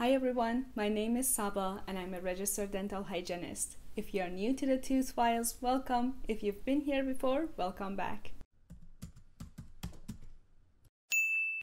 Hi everyone, my name is Saba and I'm a registered dental hygienist. If you are new to the Tooth Files, welcome. If you've been here before, welcome back.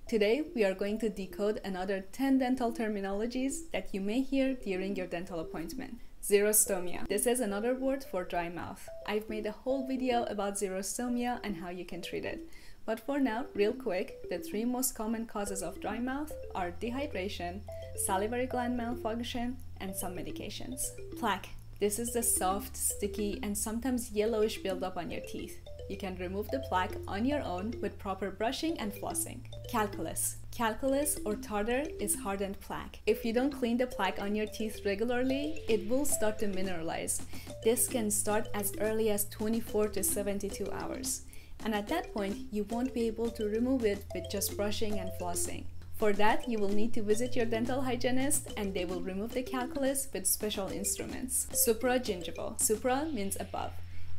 Today, we are going to decode another 10 dental terminologies that you may hear during your dental appointment. Xerostomia. This is another word for dry mouth. I've made a whole video about xerostomia and how you can treat it. But for now, real quick, the three most common causes of dry mouth are dehydration, salivary gland malfunction, and some medications. Plaque. This is the soft, sticky, and sometimes yellowish buildup on your teeth. You can remove the plaque on your own with proper brushing and flossing. Calculus. Calculus or tartar is hardened plaque. If you don't clean the plaque on your teeth regularly, it will start to mineralize. This can start as early as 24 to 72 hours. And at that point, you won't be able to remove it with just brushing and flossing. For that, you will need to visit your dental hygienist and they will remove the calculus with special instruments. Supragingival. Supra means above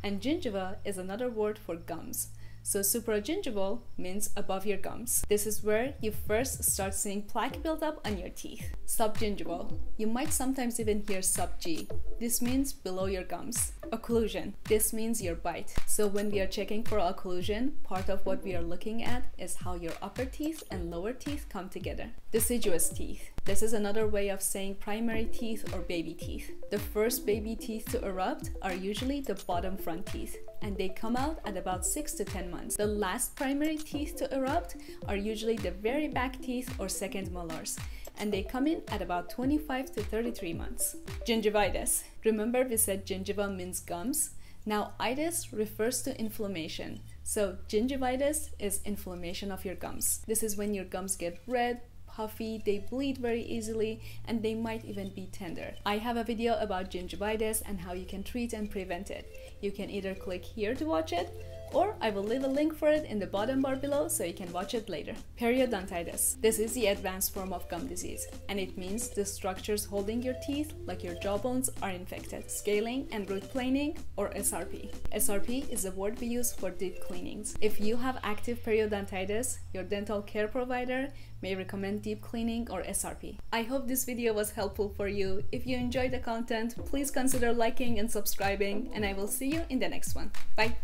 and gingiva is another word for gums. So supragingival means above your gums. This is where you first start seeing plaque buildup on your teeth. Subgingival. You might sometimes even hear sub-G. This means below your gums. Occlusion. This means your bite. So when we are checking for occlusion, part of what we are looking at is how your upper teeth and lower teeth come together. Deciduous teeth. This is another way of saying primary teeth or baby teeth. The first baby teeth to erupt are usually the bottom front teeth, and they come out at about 6 to 10 months. The last primary teeth to erupt are usually the very back teeth or second molars, and they come in at about 25 to 33 months. Gingivitis. Remember we said gingiva means gums? Now, itis refers to inflammation. So, gingivitis is inflammation of your gums. This is when your gums get red, puffy, they bleed very easily, and they might even be tender. I have a video about gingivitis and how you can treat and prevent it. You can either click here to watch it, or I will leave a link for it in the bottom bar below so you can watch it later. Periodontitis. This is the advanced form of gum disease, and it means the structures holding your teeth, like your jawbones, are infected. Scaling and root planing, or SRP. SRP is a word we use for deep cleanings. If you have active periodontitis, your dental care provider may recommend deep cleaning or SRP. I hope this video was helpful for you. If you enjoyed the content, please consider liking and subscribing, and I will see you in the next one. Bye!